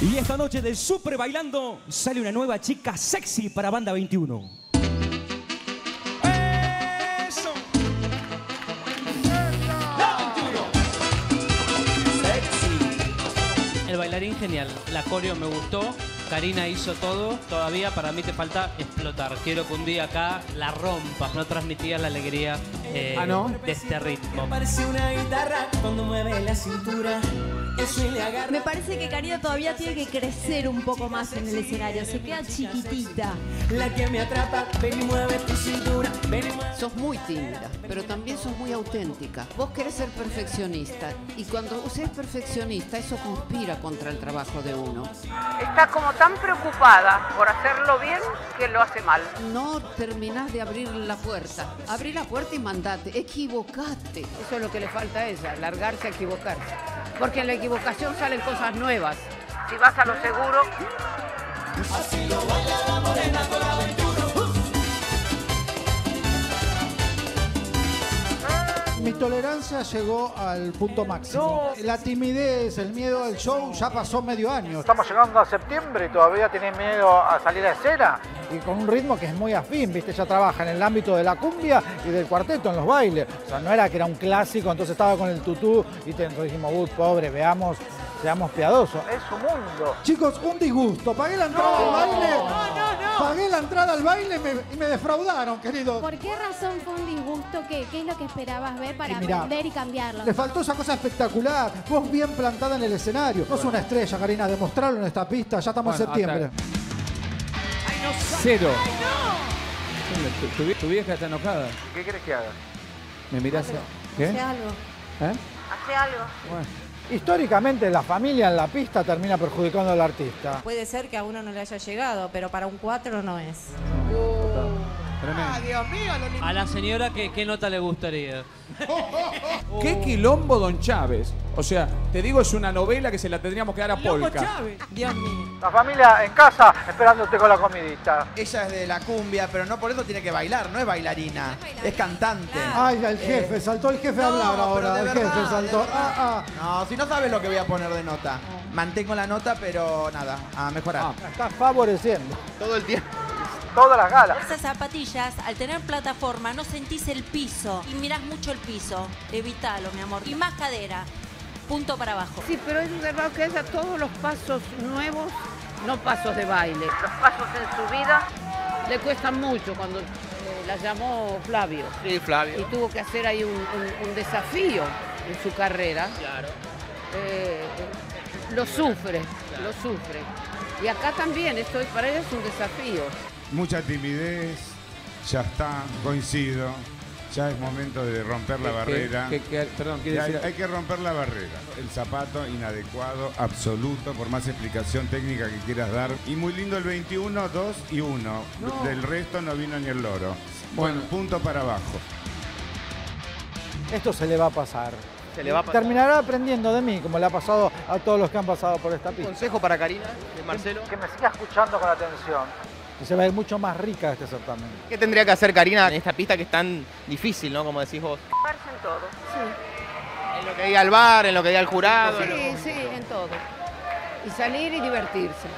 Y esta noche del Super Bailando sale una nueva chica sexy para Banda 21. ¡Eso! El bailarín genial, la coreo me gustó, Karina hizo todo, todavía para mí te falta explotar. Quiero que un día acá la rompas, no transmitías la alegría eh, ¿Ah, no? de este ritmo. Parece una guitarra cuando mueve la cintura. Me parece que Karina todavía tiene que crecer un poco más en el escenario. Se queda chiquitita. La que me atrapa, ven y mueve tu cintura. Ven y mueve. Sos muy tímida, pero también sos muy auténtica. Vos querés ser perfeccionista y cuando usted es perfeccionista eso conspira contra el trabajo de uno. Está como tan preocupada por hacerlo bien que lo hace mal. No terminás de abrir la puerta. Abrí la puerta y mandate. Equivocate. Eso es lo que le falta a ella, largarse a equivocarse. Porque en la equivocación salen cosas nuevas. Si vas a lo seguro, Mi tolerancia llegó al punto máximo. La timidez, el miedo al show ya pasó medio año. Estamos llegando a septiembre y todavía tenés miedo a salir a escena. Y con un ritmo que es muy afín, ¿viste? Ella trabaja en el ámbito de la cumbia y del cuarteto en los bailes. O sea, no era que era un clásico, entonces estaba con el tutú y te- entonces dijimos, uy, pobre, veamos, seamos piadosos. Es su mundo. Chicos, un disgusto. Pagué la entrada al baile. Pagué la entrada al baile y me, y me defraudaron, querido. ¿Por qué razón fue un disgusto? ¿Qué, qué es lo que esperabas ver para Y mirá, aprender y cambiarlo? Le faltó esa cosa espectacular. Vos bien plantada en el escenario. No es una estrella, Karina. Demostrarlo en esta pista. Ya estamos en Bueno, septiembre. Cero. Tu, tu vie- tu vieja está enojada. ¿Qué querés que haga? Me mirás. ¿Qué? Hace algo. ¿Eh? hace algo. Bueno. Históricamente, la familia en la pista termina perjudicando al artista. Puede ser que a uno no le haya llegado, pero para un 4 no es. Tremendo. A la señora, ¿qué, qué nota le gustaría? ¿Qué quilombo Don Chávez? O sea, te digo, es una novela que se la tendríamos que dar a Polka. Dios mío. La familia en casa esperándote con la comidita. Ella es de la cumbia, pero no por eso tiene que bailar, no es bailarina, es cantante. Ay, el jefe, saltó el jefe a No, hablar pero ahora. de El verdad, jefe de saltó. verdad. Ah, No, si no sabes lo que voy a poner de nota. Mantengo la nota, pero nada, a mejorar. ah. Está favoreciendo. Todo el tiempo. Todas las galas. Esas zapatillas, al tener plataforma, no sentís el piso y mirás mucho el piso. Evítalo, mi amor. Y más cadera. Punto para abajo. Sí, pero es verdad que ella todos los pasos nuevos, no pasos de baile, los pasos en su vida le cuestan mucho cuando eh, la llamó Flavio. Sí, Y Flavio. tuvo que hacer ahí un, un- un desafío en su carrera. Claro. Eh, lo sufre, lo sufre. Y acá también, esto es- para ella es un desafío. Mucha timidez, ya está, coincido. Ya es momento de romper la barrera. que- perdón, hay, decir. hay que romper la barrera. El zapato inadecuado, absoluto, por más explicación técnica que quieras dar. Y muy lindo el 21, 2 y 1. Del resto no vino ni el loro. Bueno, punto para abajo. Esto se le va a pasar. Se le va a pasar. Terminará aprendiendo de mí, como le ha pasado a todos los que han pasado por esta pista. Consejo para Karina, de Marcelo. Que me siga escuchando con atención. Y se va a ir mucho más rica este certamen. ¿Qué tendría que hacer Karina en esta pista que es tan difícil, ¿no? Como decís vos. En todo. En lo que diga el bar, en lo que diga el jurado. Sí, sí, en todo. Y salir y divertirse.